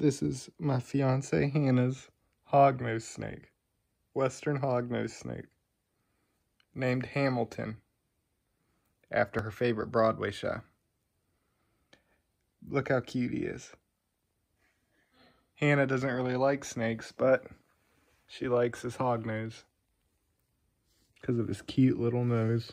This is my fiance Hannah's hognose snake, western hognose snake, named Hamilton after her favorite Broadway show. Look how cute he is. Hannah doesn't really like snakes, but she likes his hognose because of his cute little nose.